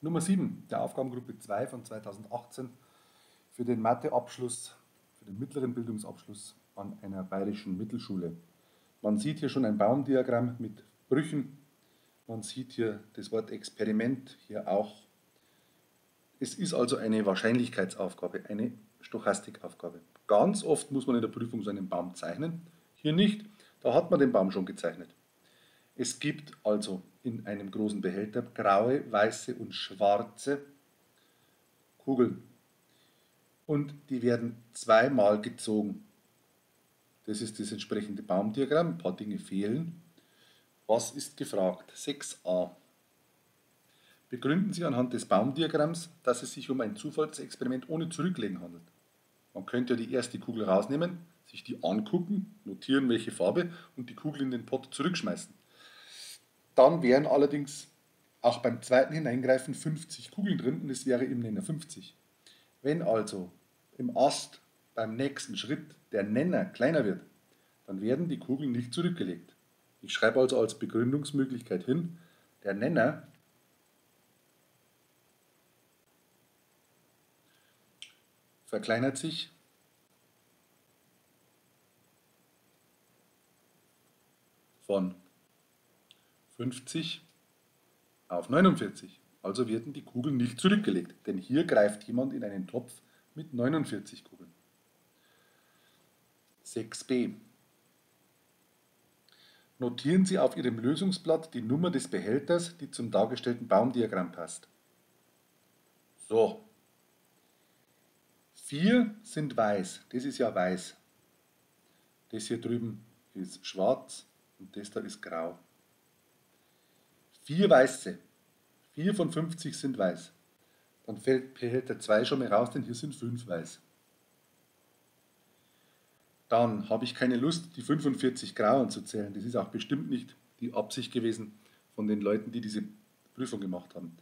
Nummer 7 der Aufgabengruppe 2 von 2018 für den Matheabschluss, für den mittleren Bildungsabschluss an einer bayerischen Mittelschule. Man sieht hier schon ein Baumdiagramm mit Brüchen. Man sieht hier das Wort Experiment hier auch. Es ist also eine Wahrscheinlichkeitsaufgabe, eine Stochastikaufgabe. Ganz oft muss man in der Prüfung so einen Baum zeichnen. Hier nicht, da hat man den Baum schon gezeichnet. Es gibt also in einem großen Behälter graue, weiße und schwarze Kugeln. Und die werden zweimal gezogen. Das ist das entsprechende Baumdiagramm. Ein paar Dinge fehlen. Was ist gefragt? 6a. Begründen Sie anhand des Baumdiagramms, dass es sich um ein Zufallsexperiment ohne Zurücklegen handelt. Man könnte ja die erste Kugel rausnehmen, sich die angucken, notieren, welche Farbe und die Kugel in den Pott zurückschmeißen. Dann wären allerdings auch beim zweiten Hineingreifen 50 Kugeln drin und es wäre im Nenner 50. Wenn also im Ast beim nächsten Schritt der Nenner kleiner wird, dann werden die Kugeln nicht zurückgelegt. Ich schreibe also als Begründungsmöglichkeit hin, der Nenner verkleinert sich von 50 auf 49. Also werden die Kugeln nicht zurückgelegt, denn hier greift jemand in einen Topf mit 49 Kugeln. 6b. Notieren Sie auf Ihrem Lösungsblatt die Nummer des Behälters, die zum dargestellten Baumdiagramm passt. So. 4 sind weiß, das ist ja weiß. Das hier drüben ist schwarz und das da ist grau. Vier weiße. Vier von 50 sind weiß. Dann fällt Behälter 2 schon mal raus, denn hier sind fünf weiß. Dann habe ich keine Lust, die 45 Grauen zu zählen. Das ist auch bestimmt nicht die Absicht gewesen von den Leuten, die diese Prüfung gemacht haben.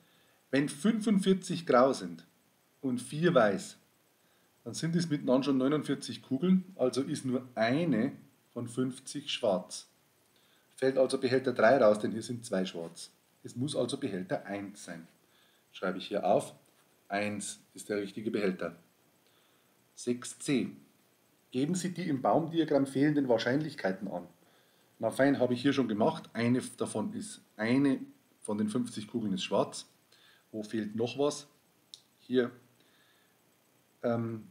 Wenn 45 grau sind und 4 weiß, dann sind es miteinander schon 49 Kugeln, also ist nur eine von 50 schwarz. Fällt also Behälter 3 raus, denn hier sind zwei schwarz. Es muss also Behälter 1 sein. Schreibe ich hier auf. 1 ist der richtige Behälter. 6c. Geben Sie die im Baumdiagramm fehlenden Wahrscheinlichkeiten an. Na fein, habe ich hier schon gemacht. Eine davon ist, eine von den 50 Kugeln ist schwarz. Wo fehlt noch was? Hier ähm,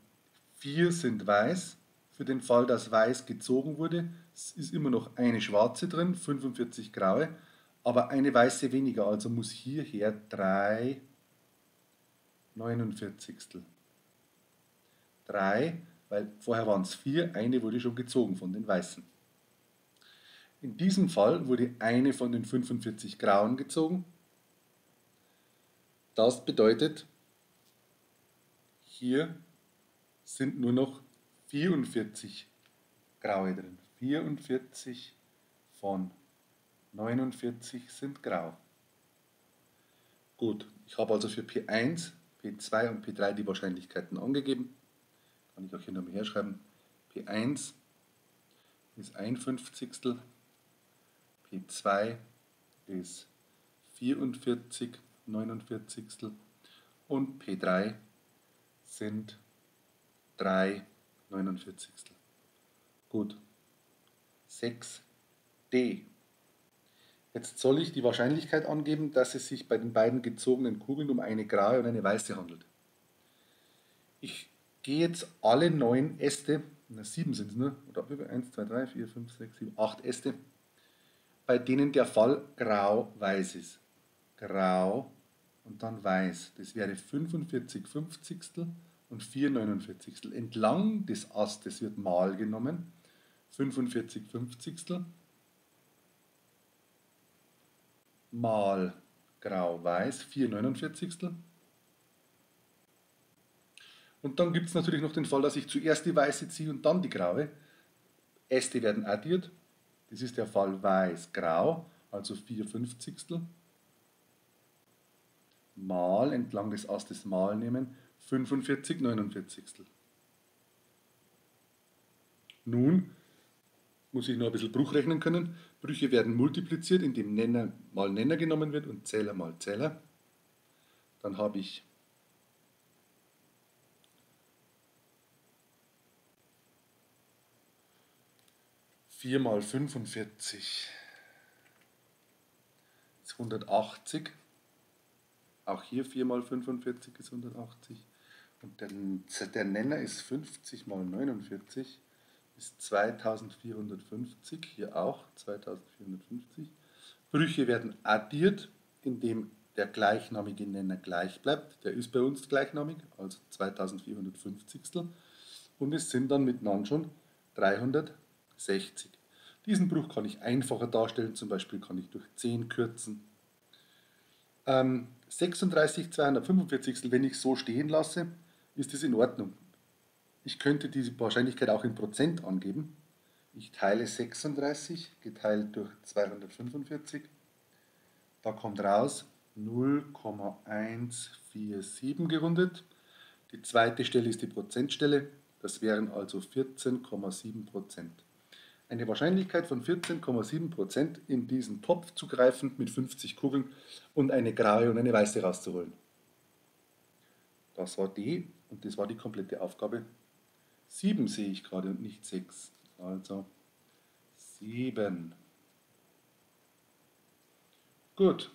sind weiß. Für den Fall, dass weiß gezogen wurde, ist immer noch eine schwarze drin, 45 graue aber eine weiße weniger, also muss hierher 3 49. 3, weil vorher waren es 4, eine wurde schon gezogen von den Weißen. In diesem Fall wurde eine von den 45 Grauen gezogen. Das bedeutet, hier sind nur noch 44 Graue drin. 44 von 49 sind grau. Gut, ich habe also für P1, P2 und P3 die Wahrscheinlichkeiten angegeben. Kann ich auch hier nochmal herschreiben. P1 ist 1 Fünfzigstel, P2 ist 44 49 und P3 sind 3 49 Gut. 6D Jetzt soll ich die Wahrscheinlichkeit angeben, dass es sich bei den beiden gezogenen Kugeln um eine graue und eine weiße handelt. Ich gehe jetzt alle neun Äste, na, sieben sind es, ne? oder 1, 2, 3, 4, 5, 6, 7, 8 Äste, bei denen der Fall grau-weiß ist. Grau und dann weiß. Das wäre 45 Fünfzigstel und 4 49. Entlang des Astes wird mal genommen. 45 Fünfzigstel mal grau-weiß, 4 49. Und dann gibt es natürlich noch den Fall, dass ich zuerst die weiße ziehe und dann die graue. Äste werden addiert. Das ist der Fall weiß-grau, also 4 50. Mal entlang des Astes mal nehmen, 45 49. Nun muss ich noch ein bisschen Bruch rechnen können. Brüche werden multipliziert, indem Nenner mal Nenner genommen wird und Zähler mal Zähler. dann habe ich vier mal fünfundvierzig ist 180. Auch hier 4 mal 45 ist 180. Und der, der Nenner ist 50 mal 49 ist 2450. Hier auch 2450. Brüche werden addiert, indem der gleichnamige Nenner gleich bleibt. Der ist bei uns gleichnamig, also 2450. Und es sind dann miteinander schon 360. Diesen Bruch kann ich einfacher darstellen, zum Beispiel kann ich durch 10 kürzen. Ähm, 36 245, wenn ich so stehen lasse, ist das in Ordnung. Ich könnte diese Wahrscheinlichkeit auch in Prozent angeben. Ich teile 36 geteilt durch 245. Da kommt raus 0,147 gerundet. Die zweite Stelle ist die Prozentstelle. Das wären also 14,7 Prozent. Eine Wahrscheinlichkeit von 14,7 Prozent in diesen Topf zu greifen mit 50 Kugeln und eine graue und eine weiße rauszuholen. Das war D und das war die komplette Aufgabe. 7 sehe ich gerade und nicht 6. Also 7. Gut,